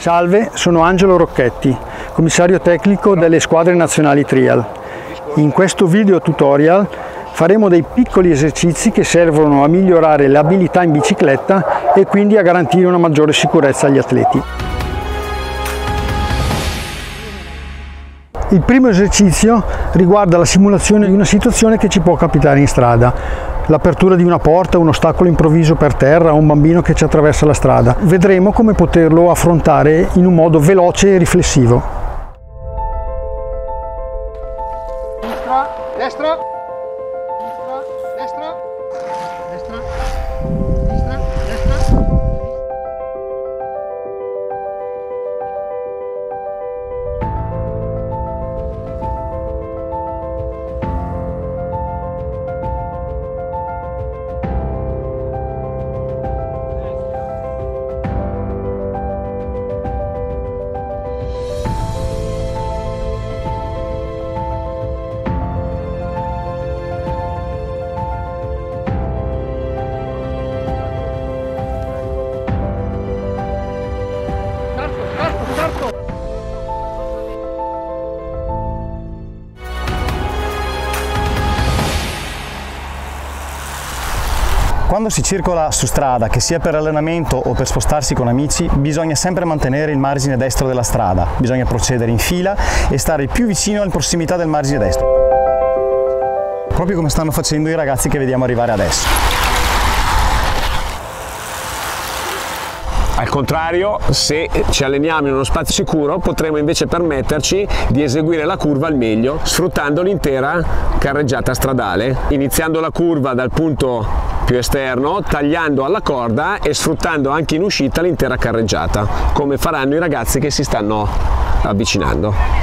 Salve, sono Angelo Rocchetti, commissario tecnico delle squadre nazionali trial. In questo video tutorial faremo dei piccoli esercizi che servono a migliorare l'abilità in bicicletta e quindi a garantire una maggiore sicurezza agli atleti. Il primo esercizio riguarda la simulazione di una situazione che ci può capitare in strada l'apertura di una porta, un ostacolo improvviso per terra, un bambino che ci attraversa la strada. Vedremo come poterlo affrontare in un modo veloce e riflessivo. Destra, destra, Quando si circola su strada, che sia per allenamento o per spostarsi con amici, bisogna sempre mantenere il margine destro della strada, bisogna procedere in fila e stare il più vicino alla prossimità del margine destro. Proprio come stanno facendo i ragazzi che vediamo arrivare adesso. Al contrario, se ci alleniamo in uno spazio sicuro, potremo invece permetterci di eseguire la curva al meglio, sfruttando l'intera carreggiata stradale, iniziando la curva dal punto più esterno, tagliando alla corda e sfruttando anche in uscita l'intera carreggiata, come faranno i ragazzi che si stanno avvicinando.